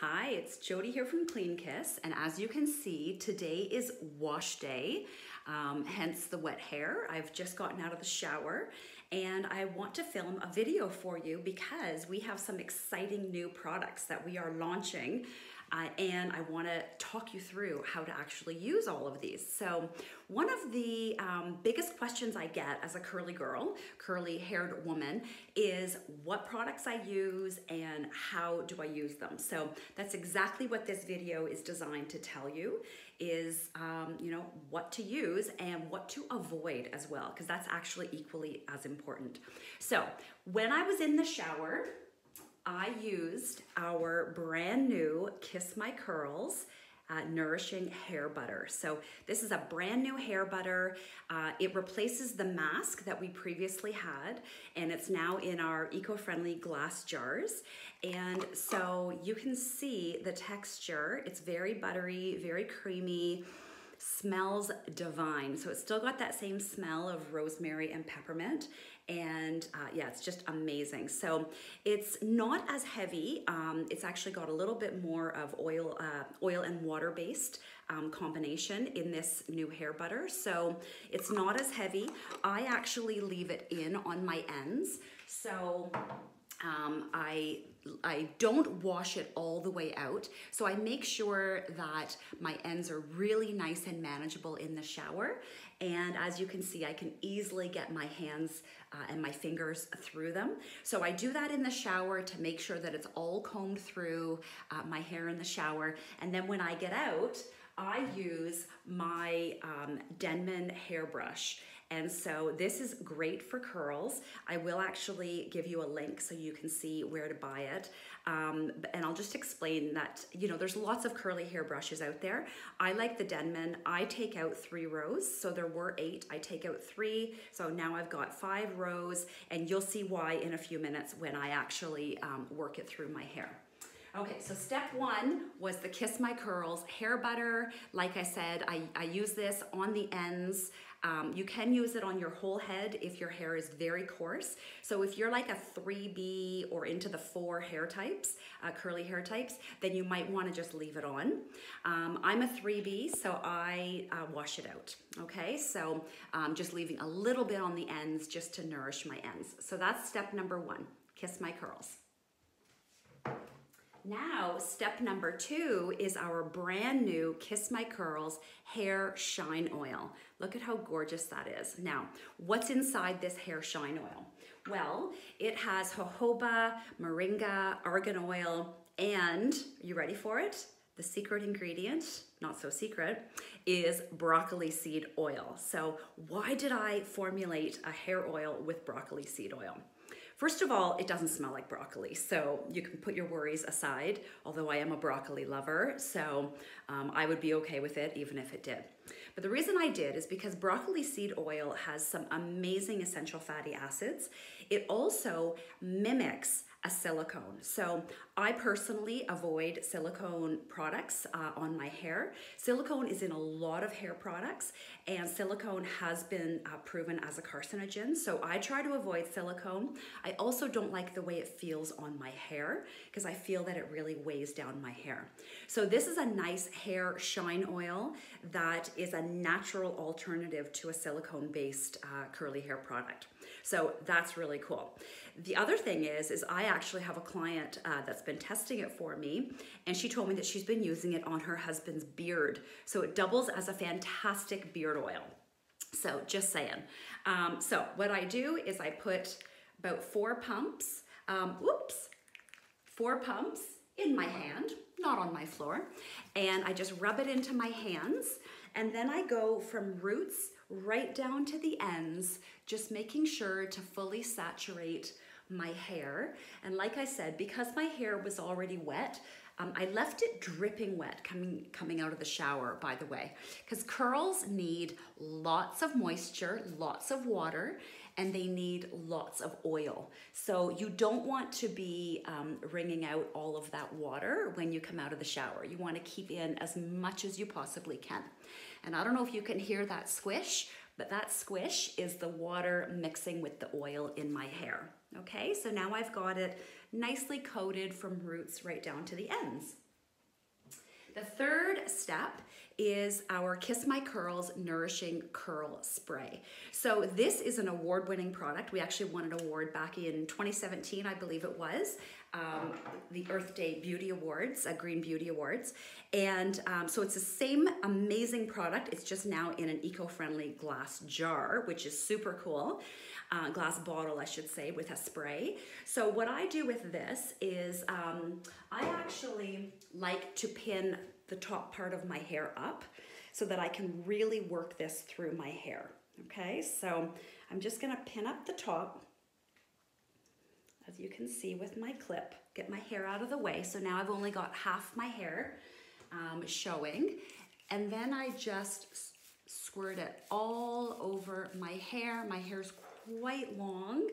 Hi, it's Jody here from Clean Kiss, and as you can see, today is wash day, um, hence the wet hair. I've just gotten out of the shower, and I want to film a video for you because we have some exciting new products that we are launching uh, and I want to talk you through how to actually use all of these. So one of the um, biggest questions I get as a curly girl, curly haired woman, is what products I use and how do I use them. So that's exactly what this video is designed to tell you is, um, you know, what to use and what to avoid as well, because that's actually equally as important. So when I was in the shower, I used our brand new Kiss My Curls uh, Nourishing Hair Butter. So this is a brand new hair butter. Uh, it replaces the mask that we previously had and it's now in our eco-friendly glass jars. And so you can see the texture. It's very buttery, very creamy, smells divine. So it's still got that same smell of rosemary and peppermint. And uh, yeah, it's just amazing. So it's not as heavy. Um, it's actually got a little bit more of oil, uh, oil and water based um, combination in this new hair butter. So it's not as heavy. I actually leave it in on my ends. So um, I, I don't wash it all the way out. So I make sure that my ends are really nice and manageable in the shower. And as you can see, I can easily get my hands uh, and my fingers through them. So I do that in the shower to make sure that it's all combed through uh, my hair in the shower. And then when I get out, I use my um, Denman hairbrush and so this is great for curls. I will actually give you a link so you can see where to buy it. Um, and I'll just explain that, you know, there's lots of curly hair brushes out there. I like the Denman. I take out three rows. So there were eight. I take out three. So now I've got five rows and you'll see why in a few minutes when I actually um, work it through my hair. Okay, so step one was the Kiss My Curls hair butter. Like I said, I, I use this on the ends. Um, you can use it on your whole head if your hair is very coarse. So if you're like a 3B or into the four hair types, uh, curly hair types, then you might wanna just leave it on. Um, I'm a 3B, so I uh, wash it out, okay? So um, just leaving a little bit on the ends just to nourish my ends. So that's step number one, kiss my curls. Now, step number two is our brand new Kiss My Curls Hair Shine Oil. Look at how gorgeous that is. Now, what's inside this hair shine oil? Well, it has jojoba, moringa, argan oil, and, you ready for it? The secret ingredient, not so secret, is broccoli seed oil. So why did I formulate a hair oil with broccoli seed oil? First of all, it doesn't smell like broccoli, so you can put your worries aside, although I am a broccoli lover, so um, I would be okay with it even if it did. But the reason I did is because broccoli seed oil has some amazing essential fatty acids. It also mimics a silicone. So I personally avoid silicone products uh, on my hair. Silicone is in a lot of hair products and silicone has been uh, proven as a carcinogen. So I try to avoid silicone. I also don't like the way it feels on my hair because I feel that it really weighs down my hair. So this is a nice hair shine oil that is a natural alternative to a silicone based uh, curly hair product. So that's really cool. The other thing is, is I actually have a client uh, that's been testing it for me, and she told me that she's been using it on her husband's beard. So it doubles as a fantastic beard oil. So just saying. Um, so what I do is I put about four pumps, um, whoops, four pumps in my hand, not on my floor, and I just rub it into my hands, and then I go from roots right down to the ends, just making sure to fully saturate my hair. And like I said, because my hair was already wet, um, I left it dripping wet coming, coming out of the shower, by the way, because curls need lots of moisture, lots of water, and they need lots of oil. So you don't want to be um, wringing out all of that water when you come out of the shower. You want to keep in as much as you possibly can. And I don't know if you can hear that squish, but that squish is the water mixing with the oil in my hair. Okay, so now I've got it nicely coated from roots right down to the ends. The third step is our Kiss My Curls Nourishing Curl Spray. So this is an award-winning product. We actually won an award back in 2017, I believe it was, um, the Earth Day Beauty Awards, uh, Green Beauty Awards. And um, so it's the same amazing product. It's just now in an eco-friendly glass jar, which is super cool. Uh, glass bottle, I should say, with a spray. So what I do with this is um, I actually like to pin the top part of my hair up so that I can really work this through my hair. Okay, so I'm just gonna pin up the top as you can see with my clip, get my hair out of the way. So now I've only got half my hair um, showing. And then I just squirt it all over my hair. My hair's quite long.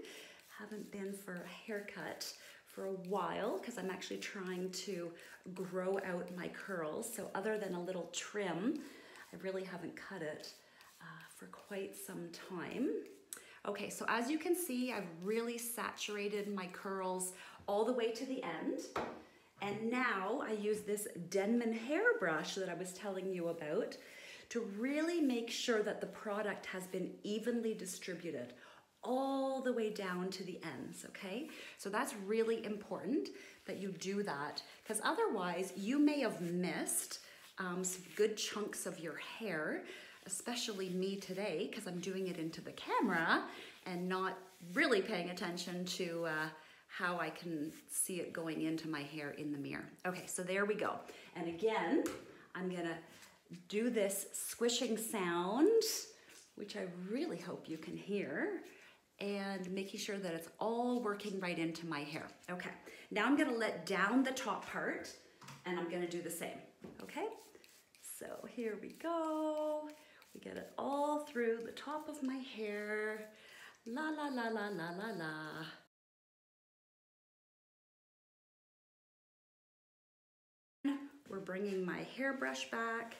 Haven't been for a haircut for a while because I'm actually trying to grow out my curls. So other than a little trim, I really haven't cut it uh, for quite some time. Okay, so as you can see, I've really saturated my curls all the way to the end. And now I use this Denman hairbrush that I was telling you about to really make sure that the product has been evenly distributed all the way down to the ends, okay? So that's really important that you do that because otherwise you may have missed um, some good chunks of your hair especially me today because I'm doing it into the camera and not really paying attention to uh, how I can see it going into my hair in the mirror. Okay, so there we go. And again, I'm gonna do this squishing sound, which I really hope you can hear, and making sure that it's all working right into my hair. Okay, now I'm gonna let down the top part and I'm gonna do the same, okay? So here we go. We get it all through the top of my hair. La la la la la la la. We're bringing my hairbrush back.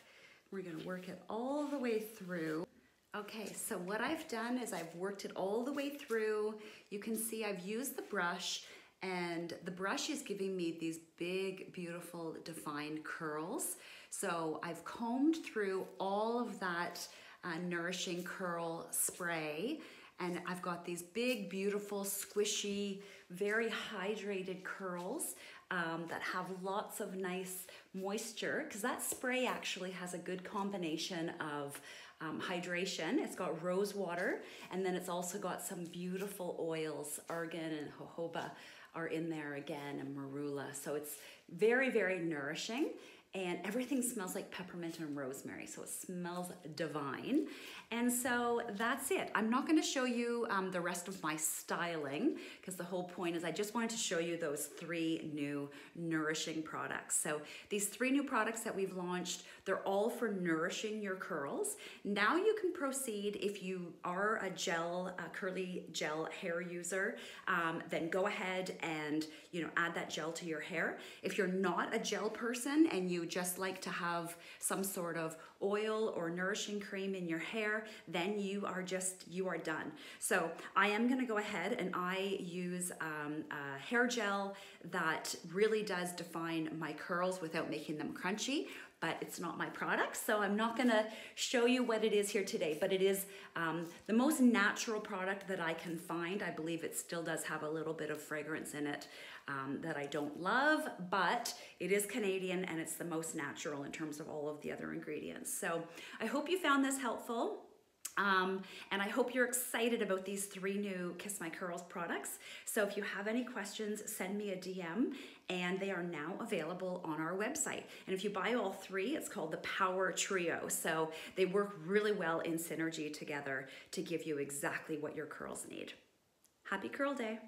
We're gonna work it all the way through. Okay, so what I've done is I've worked it all the way through. You can see I've used the brush and the brush is giving me these big, beautiful, defined curls. So I've combed through all of that uh, Nourishing Curl spray and I've got these big, beautiful, squishy, very hydrated curls um, that have lots of nice moisture because that spray actually has a good combination of um, hydration. It's got rose water and then it's also got some beautiful oils, argan and jojoba are in there again and marula. So it's very, very nourishing and everything smells like peppermint and rosemary, so it smells divine. And so that's it. I'm not gonna show you um, the rest of my styling because the whole point is I just wanted to show you those three new nourishing products. So these three new products that we've launched, they're all for nourishing your curls. Now you can proceed if you are a gel, a curly gel hair user, um, then go ahead and you know add that gel to your hair. If you're not a gel person and you just like to have some sort of oil or nourishing cream in your hair, then you are just, you are done. So I am gonna go ahead and I use um, a hair gel that really does define my curls without making them crunchy but it's not my product, so I'm not gonna show you what it is here today, but it is um, the most natural product that I can find. I believe it still does have a little bit of fragrance in it um, that I don't love, but it is Canadian and it's the most natural in terms of all of the other ingredients. So I hope you found this helpful. Um, and I hope you're excited about these three new Kiss My Curls products. So if you have any questions, send me a DM and they are now available on our website. And if you buy all three, it's called the Power Trio. So they work really well in synergy together to give you exactly what your curls need. Happy Curl Day.